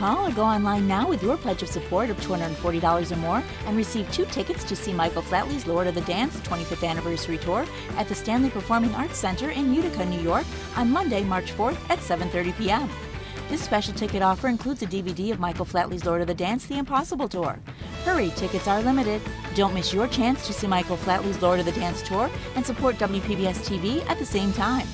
Call or go online now with your pledge of support of $240 or more and receive two tickets to see Michael Flatley's Lord of the Dance 25th Anniversary Tour at the Stanley Performing Arts Center in Utica, New York on Monday, March 4th at 7.30 p.m. This special ticket offer includes a DVD of Michael Flatley's Lord of the Dance The Impossible Tour. Hurry, tickets are limited. Don't miss your chance to see Michael Flatley's Lord of the Dance Tour and support WPBS TV at the same time.